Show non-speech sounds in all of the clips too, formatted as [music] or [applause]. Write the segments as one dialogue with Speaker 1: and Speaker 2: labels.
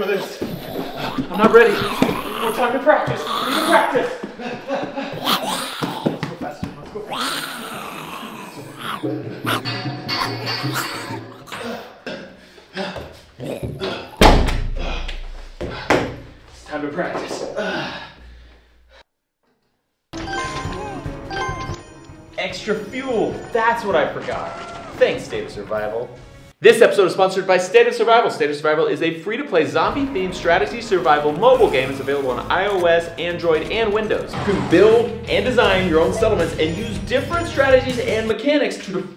Speaker 1: For this. I'm not ready. More time to practice. We need to practice. Let's go faster. Let's go faster. It's time to practice. Extra fuel. That's what I forgot. Thanks, of Survival. This episode is sponsored by State of Survival. State of Survival is a free-to-play zombie-themed strategy survival mobile game. It's available on iOS, Android, and Windows. You can build and design your own settlements and use different strategies and mechanics to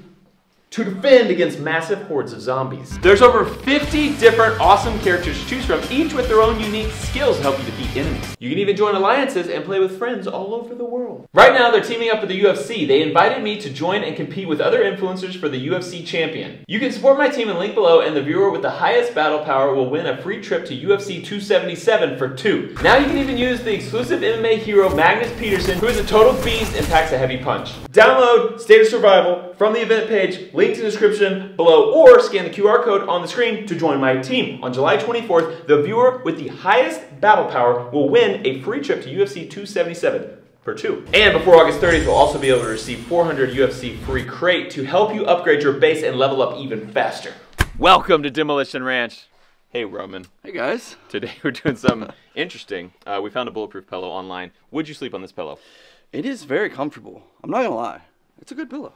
Speaker 1: to defend against massive hordes of zombies. There's over 50 different awesome characters to choose from, each with their own unique skills to help you defeat enemies. You can even join alliances and play with friends all over the world. Right now, they're teaming up with the UFC. They invited me to join and compete with other influencers for the UFC champion. You can support my team in link below, and the viewer with the highest battle power will win a free trip to UFC 277 for two. Now you can even use the exclusive MMA hero Magnus Peterson, who is a total beast and packs a heavy punch. Download State of Survival from the event page, linked in the description below, or scan the QR code on the screen to join my team. On July 24th, the viewer with the highest battle power will win a free trip to UFC 277 for two. And before August 30th, you'll also be able to receive 400 UFC free crate to help you upgrade your base and level up even faster. Welcome to Demolition Ranch. Hey, Roman.
Speaker 2: Hey guys.
Speaker 1: Today [laughs] we're doing something interesting. Uh, we found a bulletproof pillow online. Would you sleep on this pillow?
Speaker 2: It is very comfortable. I'm not gonna lie. It's a good pillow.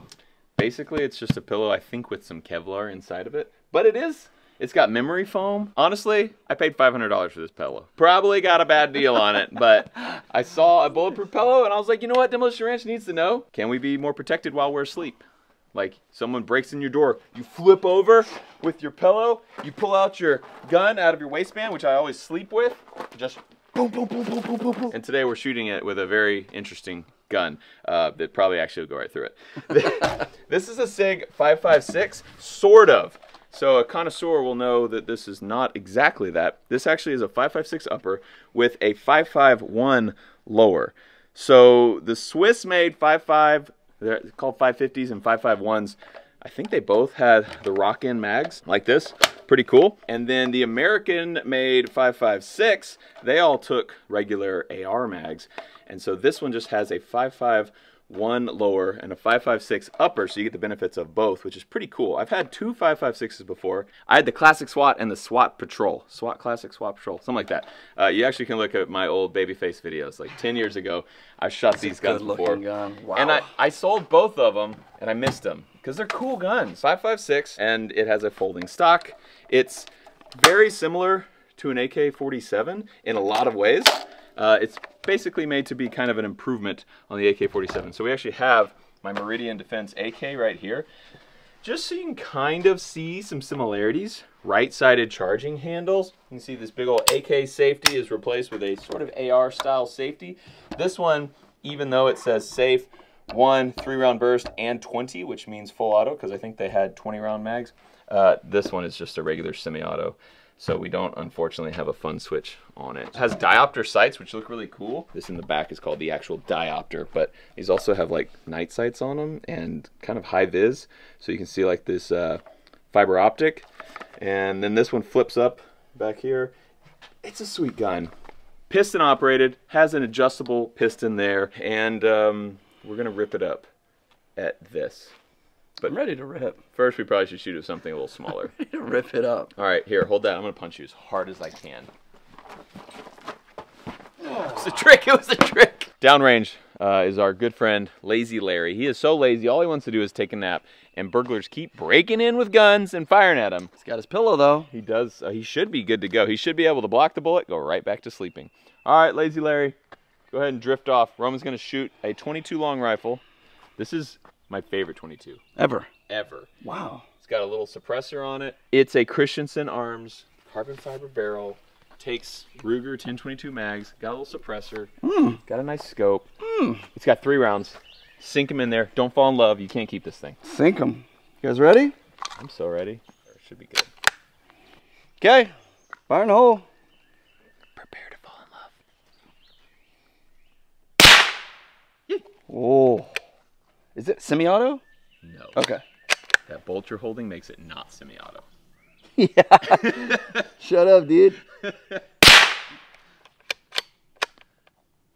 Speaker 1: Basically, it's just a pillow, I think, with some Kevlar inside of it. But it is. It's got memory foam. Honestly, I paid $500 for this pillow. Probably got a bad deal on it, but I saw a bulletproof pillow and I was like, you know what Demolition Ranch needs to know? Can we be more protected while we're asleep? Like someone breaks in your door, you flip over with your pillow, you pull out your gun out of your waistband, which I always sleep with, just boom, boom, boom, boom, boom, boom, boom. And today we're shooting it with a very interesting gun uh, that probably actually will go right through it. [laughs] this is a SIG 556, sort of. So a connoisseur will know that this is not exactly that. This actually is a 556 upper with a 551 lower. So the Swiss made 55, they're called 550s and 551s. I think they both had the rock-in mags like this. Pretty cool. And then the American made 556, they all took regular AR mags. And so this one just has a 551 lower and a 556 upper, so you get the benefits of both, which is pretty cool. I've had two 556s before. I had the Classic SWAT and the SWAT Patrol. SWAT Classic, SWAT Patrol, something like that. Uh, you actually can look at my old Babyface videos. Like 10 years ago, I shot these guns before.
Speaker 2: Gun. Wow.
Speaker 1: And I, I sold both of them, and I missed them because they're cool guns. 556, and it has a folding stock. It's very similar to an AK-47 in a lot of ways. Uh, it's basically made to be kind of an improvement on the AK-47. So we actually have my Meridian Defense AK right here. Just so you can kind of see some similarities. Right-sided charging handles. You can see this big old AK safety is replaced with a sort of AR style safety. This one, even though it says safe, one three round burst and 20, which means full auto because I think they had 20 round mags. Uh, this one is just a regular semi-auto. So we don't unfortunately have a fun switch on it. It has diopter sights, which look really cool. This in the back is called the actual diopter, but these also have like night sights on them and kind of high vis. So you can see like this uh, fiber optic. And then this one flips up back here. It's a sweet gun. Piston operated, has an adjustable piston there, and um, we're gonna rip it up at this.
Speaker 2: I'm ready to rip.
Speaker 1: First, we probably should shoot at something a little smaller. [laughs]
Speaker 2: Ready to rip it up.
Speaker 1: All right, here, hold that. I'm gonna punch you as hard as I can. [laughs] It was a trick. It was a trick. Downrange uh, is our good friend Lazy Larry. He is so lazy. All he wants to do is take a nap, and burglars keep breaking in with guns and firing at him.
Speaker 2: He's got his pillow though.
Speaker 1: He does. Uh, he should be good to go. He should be able to block the bullet, go right back to sleeping. All right, Lazy Larry, go ahead and drift off. Roman's gonna shoot a 22 long rifle. This is my favorite 22
Speaker 2: Ever.
Speaker 1: ever.
Speaker 2: Wow.
Speaker 1: It's got a little suppressor on it. It's a Christensen Arms carbon fiber barrel. Takes Ruger 1022 mags. Got a little suppressor.
Speaker 2: Mm.
Speaker 1: Got a nice scope. It's got three rounds. Sink them in there. Don't fall in love. You can't keep this thing.
Speaker 2: Sink 'em. You guys ready?
Speaker 1: I'm so ready. It should be good.
Speaker 2: Okay. Fire in the hole.
Speaker 1: Prepare to fall in love.
Speaker 2: Oh. Is it semi-auto?
Speaker 1: No.
Speaker 2: Okay.
Speaker 1: That bolt you're holding makes it not semi-auto. [laughs]
Speaker 2: yeah. Shut up, dude.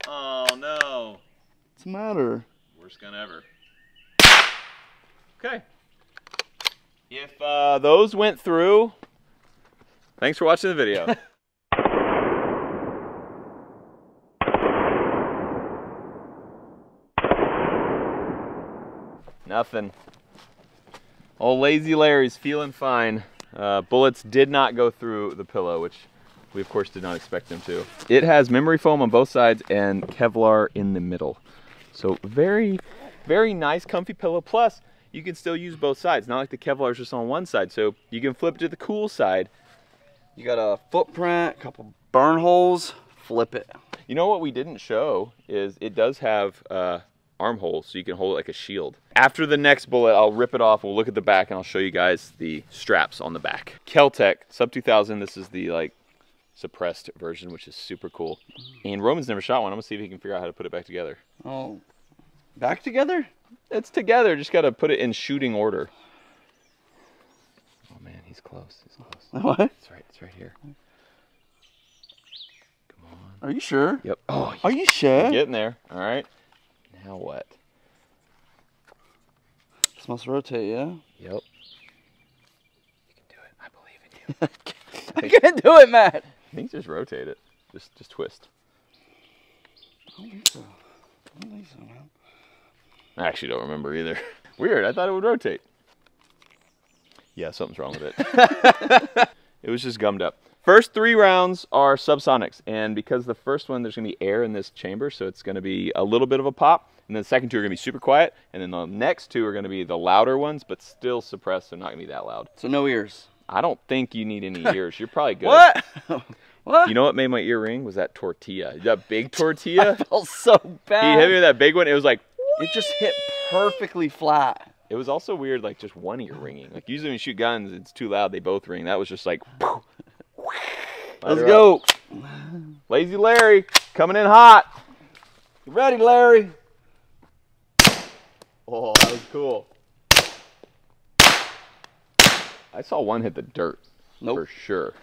Speaker 1: Oh no.
Speaker 2: What's the matter?
Speaker 1: Worst gun ever. Okay. If uh, those went through, thanks for watching the video. [laughs] Nothing. Old Lazy Larry's feeling fine. Uh, bullets did not go through the pillow, which we of course did not expect them to. It has memory foam on both sides and Kevlar in the middle. So very, very nice comfy pillow. Plus, you can still use both sides. Not like the Kevlar is just on one side. So you can flip to the cool side.
Speaker 2: You got a footprint, a couple burn holes. Flip it.
Speaker 1: You know what we didn't show is it does have uh, armholes so you can hold it like a shield. After the next bullet, I'll rip it off. We'll look at the back and I'll show you guys the straps on the back. Keltec Sub 2000. This is the like suppressed version, which is super cool. And Roman's never shot one. I'm gonna see if he can figure out how to put it back together.
Speaker 2: Oh, back together?
Speaker 1: It's together. Just gotta put it in shooting order. Oh man, he's close. He's close. [laughs]
Speaker 2: What?
Speaker 1: It's right. It's right here. Come on.
Speaker 2: Are you sure?
Speaker 1: Yep. Oh,
Speaker 2: Are you sure?
Speaker 1: getting there. All right. Now what?
Speaker 2: This must rotate, yeah?
Speaker 1: Yep. You can do it. I believe in you. [laughs] [laughs]
Speaker 2: I can't do it, Matt.
Speaker 1: I think just rotate it. Just just twist.
Speaker 2: I don't think so. I don't think so, man.
Speaker 1: I actually don't remember either. [laughs] Weird. I thought it would rotate. Yeah, something's wrong with it. it was just gummed up. First three rounds are subsonics, and because the first one there's gonna be air in this chamber, so it's gonna be a little bit of a pop, and then the second two are gonna be super quiet, and then the next two are gonna be the louder ones, but still suppressed, so not gonna be that loud.
Speaker 2: So no ears.
Speaker 1: I don't think you need any [laughs] ears. You're probably good.
Speaker 2: What? [laughs] what?
Speaker 1: You know what made my ear ring? Was that tortilla? That big [laughs] tortilla?
Speaker 2: felt so bad.
Speaker 1: he hit me with that big one. It was like
Speaker 2: It just hit perfectly flat.
Speaker 1: It was also weird, like just one ear ringing. Like usually when you shoot guns, it's too loud; they both ring. That was just like.
Speaker 2: Let's go.
Speaker 1: up. Lazy Larry coming in hot.
Speaker 2: You ready, Larry?
Speaker 1: Oh, that was cool. I saw one hit the dirt
Speaker 2: Nope.
Speaker 1: for sure.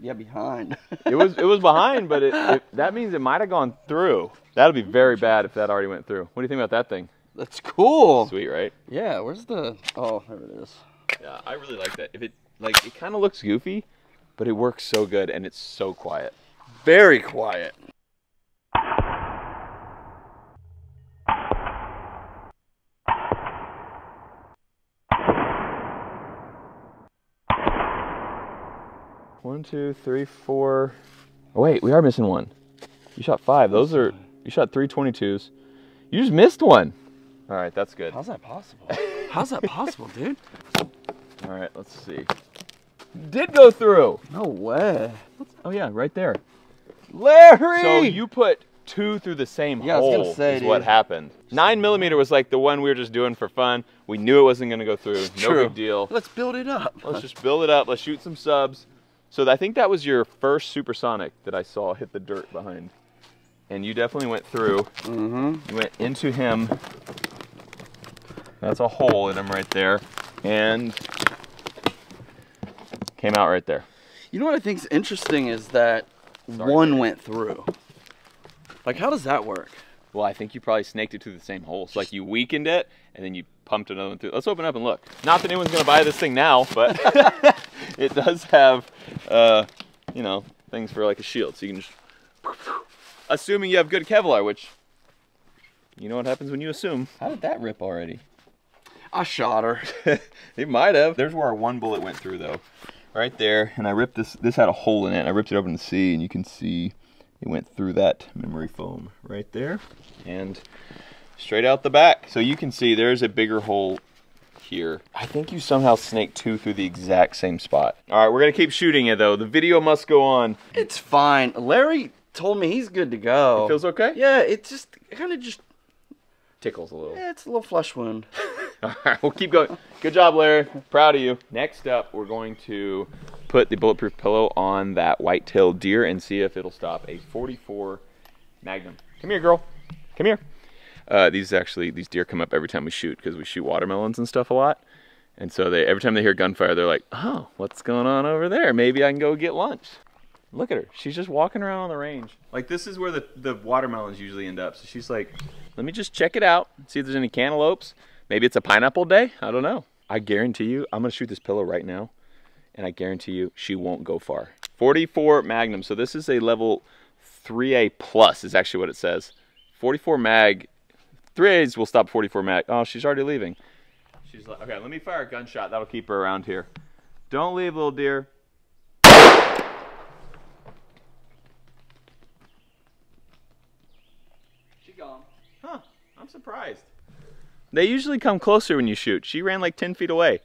Speaker 2: Yeah, behind. [laughs]
Speaker 1: It was it was behind, but it, it that means it might have gone through. That'll be very bad if that already went through. What do you think about that thing?
Speaker 2: That's cool.
Speaker 1: Sweet, right?
Speaker 2: Yeah, where's the? Oh, there it is.
Speaker 1: Yeah, I really like that. If it like it kind of looks goofy, but it works so good and it's so quiet.
Speaker 2: Very quiet.
Speaker 1: One, two, three, four. Oh wait, we are missing one. You shot five. Those are you shot three 22s. You just missed one. All right, that's good.
Speaker 2: How's that possible? How's that possible, dude?
Speaker 1: All right, let's see. Did go through.
Speaker 2: No way.
Speaker 1: Oh yeah, right there.
Speaker 2: Larry.
Speaker 1: So you put two through the same
Speaker 2: Yeah, I was gonna say,
Speaker 1: is what happened. Nine millimeter was like the one we were just doing for fun. We knew it wasn't gonna go through. No
Speaker 2: True.
Speaker 1: big deal.
Speaker 2: Let's build it up.
Speaker 1: Let's just build it up. Let's shoot some subs. So I think that was your first supersonic that I saw hit the dirt behind. And you definitely went through.
Speaker 2: Mm-hmm.
Speaker 1: You went into him. That's a hole in him right there. And came out right there.
Speaker 2: You know what I think is interesting is that one went through. Like, how does that work?
Speaker 1: Well, I think you probably snaked it through the same hole. So like you weakened it and then you pumped another one through. Let's open up and look. Not that anyone's gonna buy this thing now, but [laughs] it does have uh, you know, things for like a shield. So you can just assuming you have good Kevlar, which you know what happens when you assume. How did that rip already?
Speaker 2: I shot her. [laughs]
Speaker 1: it might have. There's where our one bullet went through though. Right there. And I ripped this this had a hole in it. I ripped it open to see and you can see it went through that memory foam right there. And straight out the back. So you can see there's a bigger hole here. I think you somehow snaked two through the exact same spot. All right, we're gonna keep shooting it though. The video must go on.
Speaker 2: It's fine. Larry told me he's good to go.
Speaker 1: It Feels okay?
Speaker 2: Yeah, it just kind of just
Speaker 1: Tickles a little.
Speaker 2: yeah, it's a little flesh wound. [laughs]
Speaker 1: All right, we'll keep going. Good job, Larry. Proud of you. Next up, we're going to put the bulletproof pillow on that white-tailed deer and see if it'll stop a 44 Magnum. Come here, girl. Come here. Uh, these actually, these deer come up every time we shoot because we shoot watermelons and stuff a lot. And so they every time they hear gunfire, they're like, "Oh, what's going on over there? Maybe I can go get lunch." Look at her. She's just walking around on the range. Like this is where the the watermelons usually end up. So she's like, "Let me just check it out, see if there's any cantaloupes. Maybe it's a pineapple day. I don't know." I guarantee you, I'm gonna shoot this pillow right now, and I guarantee you, she won't go far. 44 Magnum. So this is a level 3A plus. Is actually what it says. 44 mag. 3As will stop 44 mag. Oh, she's already leaving. She's like, okay, let me fire a gunshot. That'll keep her around here. Don't leave, little deer.
Speaker 2: She gone.
Speaker 1: Huh, I'm surprised. They usually come closer when you shoot. She ran like 10 feet away.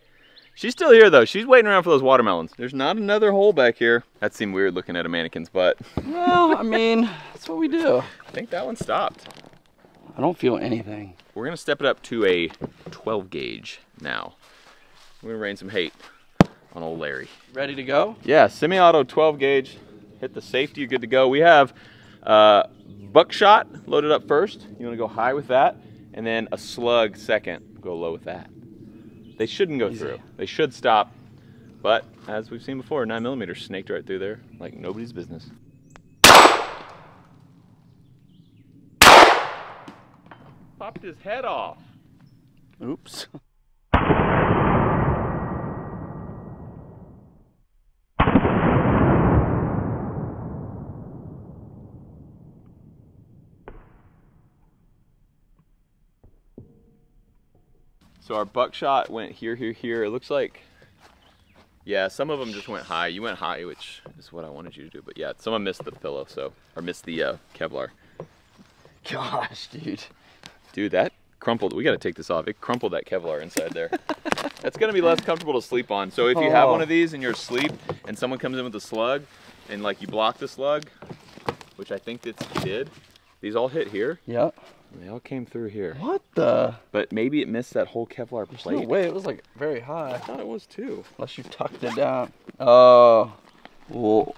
Speaker 1: She's still here though. She's waiting around for those watermelons. There's not another hole back here. That seemed weird looking at a mannequin's butt.
Speaker 2: Well, I mean, that's what we do.
Speaker 1: I think that one stopped.
Speaker 2: I don't feel anything.
Speaker 1: We're gonna step it up to a 12 gauge now. We're gonna rain some hate on old Larry.
Speaker 2: Ready to go?
Speaker 1: Yeah, semi-auto 12 gauge. Hit the safety, you're good to go. We have uh, buckshot loaded up first. You want to go high with that, and then a slug second. Go low with that. They shouldn't go
Speaker 2: Easy.
Speaker 1: through. They should stop. But as we've seen before, nine millimeter snaked right through there like nobody's business. Popped his head off.
Speaker 2: Oops. [laughs]
Speaker 1: So our buckshot went here, here, here. It looks like, yeah, some of them just went high. You went high, which is what I wanted you to do. But yeah, someone missed the pillow, so or missed the uh, Kevlar.
Speaker 2: Gosh, dude.
Speaker 1: Dude, that crumpled. We got to take this off. It crumpled that Kevlar inside there. That's gonna be less comfortable to sleep on. So if you have one of these and you're asleep, and someone comes in with a slug, and like you block the slug, which I think that did, these all hit here.
Speaker 2: Yep.
Speaker 1: They all came through here.
Speaker 2: What the?
Speaker 1: But maybe it missed that whole Kevlar
Speaker 2: There's
Speaker 1: plate.
Speaker 2: no way. It was like very high.
Speaker 1: I thought it was too.
Speaker 2: Unless you tucked it down. Oh. Whoa.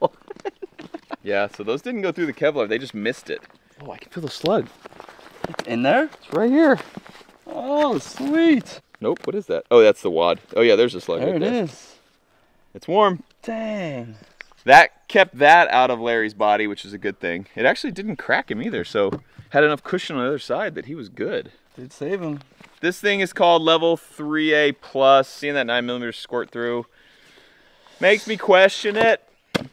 Speaker 2: [laughs]
Speaker 1: Yeah, so those didn't go through the Kevlar. They just missed it. Oh, I can feel the slug.
Speaker 2: In there?
Speaker 1: It's right here.
Speaker 2: Oh, sweet.
Speaker 1: Nope. What is that? Oh, that's the wad. Oh yeah, there's a slug.
Speaker 2: There
Speaker 1: right
Speaker 2: it
Speaker 1: there.
Speaker 2: is.
Speaker 1: It's warm.
Speaker 2: Dang.
Speaker 1: That kept that out of Larry's body, which is a good thing. It actually didn't crack him either, so had enough cushion on the other side that he was good.
Speaker 2: Did save him.
Speaker 1: This thing is called level 3A plus. Seeing that 9mm squirt through makes me question it,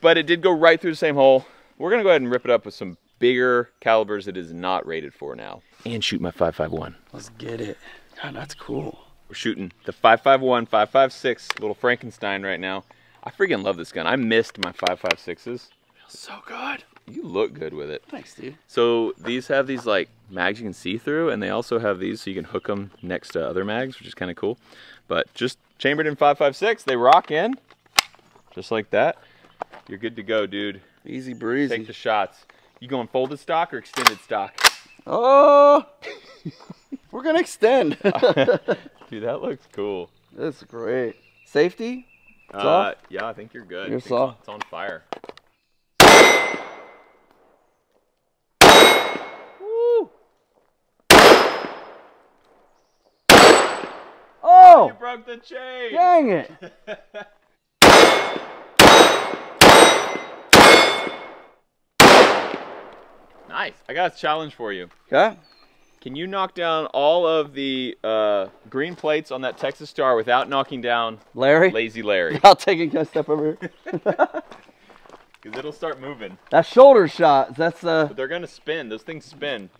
Speaker 1: but it did go right through the same hole. We're gonna go ahead and rip it up with some bigger calibers it is not rated for now. And shoot my 551.
Speaker 2: Let's get it. God, that's cool.
Speaker 1: We're shooting the 551, 556 little Frankenstein right now. I freaking love this gun. I missed my 556s.
Speaker 2: So good.
Speaker 1: You look good with it.
Speaker 2: Thanks, dude.
Speaker 1: So these have these like mags you can see through, and they also have these so you can hook them next to other mags, which is kind of cool. But just chambered in 556, they rock in, just like that. You're good to go, dude.
Speaker 2: Easy breezy.
Speaker 1: Take the shots. You going folded stock or extended stock?
Speaker 2: Oh. [laughs] We're gonna extend. [laughs]
Speaker 1: Dude, that looks cool.
Speaker 2: That's great. Safety?
Speaker 1: Uh, yeah, I think you're good.
Speaker 2: You're
Speaker 1: I think
Speaker 2: soft.
Speaker 1: It's on fire.
Speaker 2: Woo. Oh!
Speaker 1: You broke the chain.
Speaker 2: Dang it! [laughs]
Speaker 1: Nice. I got a challenge for you.
Speaker 2: Okay.
Speaker 1: Can you knock down all of the uh, green plates on that Texas Star without knocking down
Speaker 2: Larry?
Speaker 1: Lazy Larry? [laughs]
Speaker 2: I'll take it. Can I step over here? [laughs]
Speaker 1: Because it'll start moving.
Speaker 2: that shoulder shot. That's uh.
Speaker 1: But they're gonna spin. Those things spin.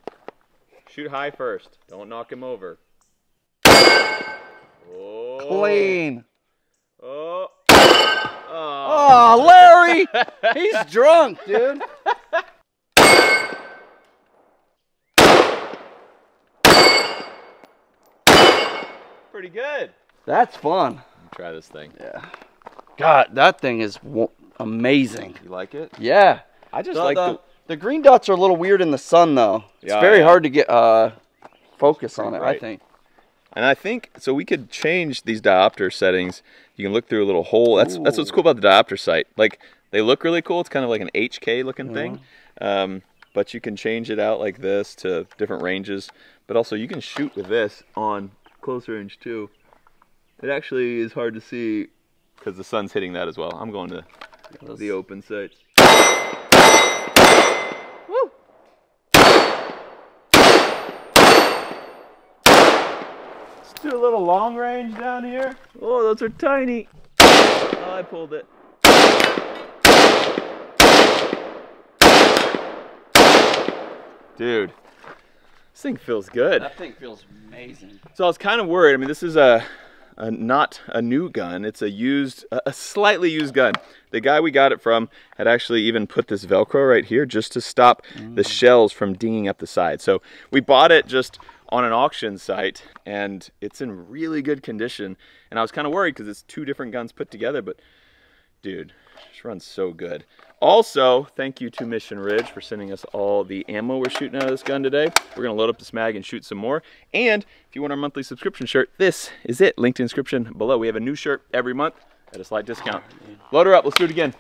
Speaker 1: Shoot high first. Don't knock him over. Oh.
Speaker 2: Clean.
Speaker 1: Oh. Oh.
Speaker 2: Oh, Larry! [laughs] He's drunk, dude.
Speaker 1: Pretty good.
Speaker 2: That's fun.
Speaker 1: Try this thing.
Speaker 2: Yeah. God, that thing is w- amazing.
Speaker 1: You like it?
Speaker 2: Yeah.
Speaker 1: I just
Speaker 2: The,
Speaker 1: like
Speaker 2: the,
Speaker 1: the.
Speaker 2: the green dots are a little weird in the sun, though. It's
Speaker 1: Yeah,
Speaker 2: very
Speaker 1: yeah.
Speaker 2: hard to get uh, focus on it, I think.
Speaker 1: And I think so. We could change these diopter settings. You can look through a little hole. That's that's what's cool about the diopter sight. Like they look really cool. It's kind of like an HK looking thing. Um, but you can change it out like this to different ranges. But also you can shoot with this on close range too. It actually is hard to see because the sun's hitting that as well. I'm going to the open sights. Woo! Let's do a little long range down here. Oh, those are tiny. Oh, I pulled it. Dude, this thing feels good.
Speaker 2: That thing feels amazing.
Speaker 1: So I was kind of worried. I mean, this is a, a not a new gun. It's a used, a, a slightly used gun. The guy we got it from had actually even put this Velcro right here just to stop the mm. shells from dinging up the side. So we bought it just on an auction site and it's in really good condition. And I was kind of worried because it's two different guns put together, but dude, this runs so good. Also, thank you to Mission Ridge for sending us all the ammo we're shooting out of this gun today. We're gonna load up this mag and shoot some more. And if you want our monthly subscription shirt, this is it. Linked in the description below. We have a new shirt every month at a slight discount. Load her up, let's do it again.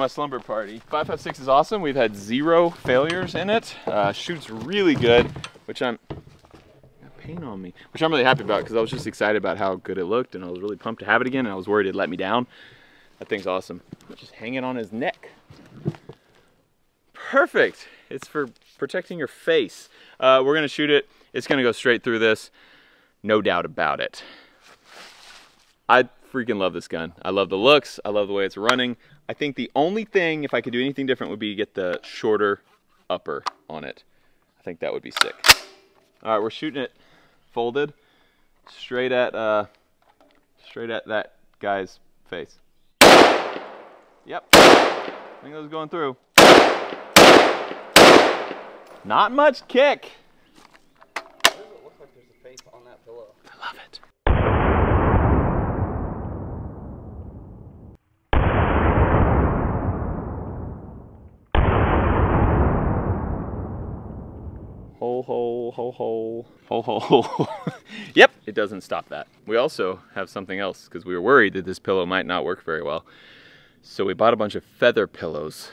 Speaker 1: My slumber party. 556 is awesome. We've had zero failures in it. Uh, shoots really good, which I'm got paint on me, which I'm really happy about because I was just excited about how good it looked and I was really pumped to have it again and I was worried it'd let me down. That thing's awesome. Just hanging on his neck. Perfect. It's for protecting your face. Uh, we're gonna shoot it. It's gonna go straight through this. No doubt about it. I freaking love this gun. I love the looks. I love the way it's running. I think the only thing, if I could do anything different, would be get the shorter upper on it. I think that would be sick. All right, we're shooting it folded, straight at uh, straight at that guy's face. Yep. I think that was going through. Not much kick.
Speaker 2: Why does it look like there's a face on that pillow?
Speaker 1: I love it. Ho ho ho ho ho [laughs] yep, it doesn't stop that. We also have something else because we were worried that this pillow might not work very well. So we bought a bunch of feather pillows.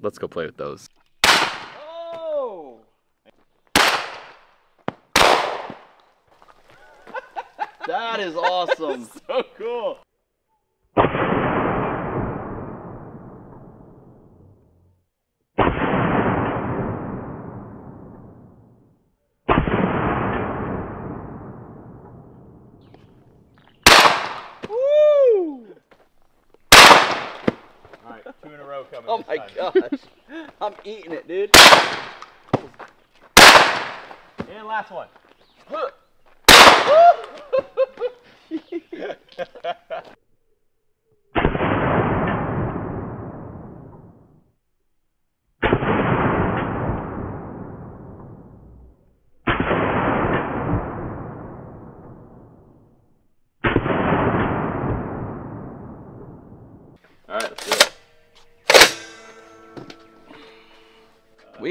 Speaker 1: Let's go play with those.
Speaker 2: Oh! [laughs] that is awesome. [laughs]
Speaker 1: So cool. Woo! All right, two in a row coming. [laughs]
Speaker 2: Oh my gosh. I'm eating it, dude.
Speaker 1: And last one. [laughs] [laughs]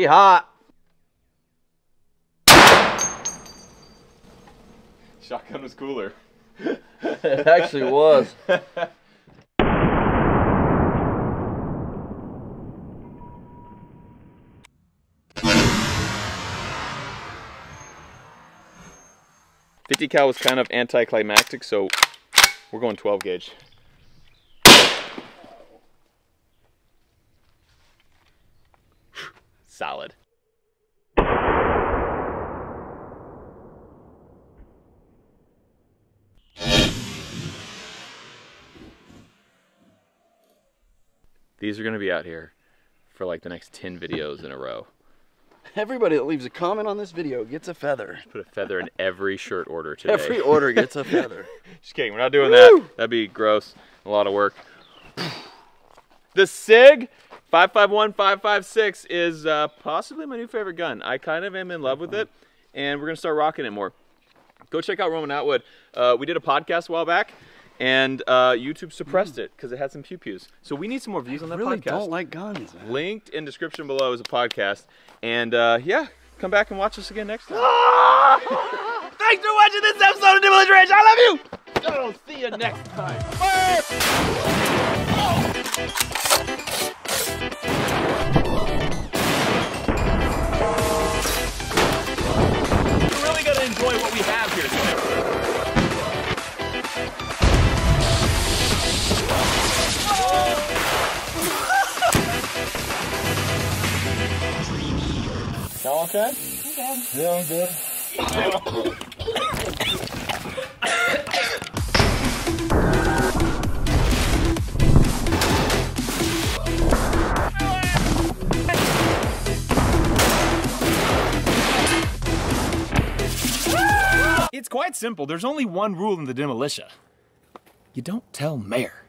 Speaker 2: hot.
Speaker 1: Shotgun was cooler. [laughs]
Speaker 2: it actually was.
Speaker 1: Fifty cal was kind of anticlimactic, so we're going twelve gauge. These are going to be out here for like the next 10 videos in a row.
Speaker 2: Everybody that leaves a comment on this video gets a feather.
Speaker 1: Put a feather in every shirt order today.
Speaker 2: Every order gets a feather. [laughs]
Speaker 1: Just kidding. We're not doing that. That'd be gross. A lot of work. The SIG 551556 is uh, possibly my new favorite gun. I kind of am in love with it, and we're going to start rocking it more. Go check out Roman Atwood. Uh, we did a podcast a while back, and uh, YouTube suppressed it because it had some pew pews. So we need some more views on that podcast.
Speaker 2: really
Speaker 1: podcast.
Speaker 2: don't like guns. man.
Speaker 1: Linked in description below is a podcast. And uh, yeah, come back and watch us again next time. [laughs] Thanks for watching this episode of Dimmer's Ranch. I love you. I'll see you next time. Yeah, I'm good.
Speaker 3: It's quite simple. There's only one rule in the demolition. You don't tell mayor.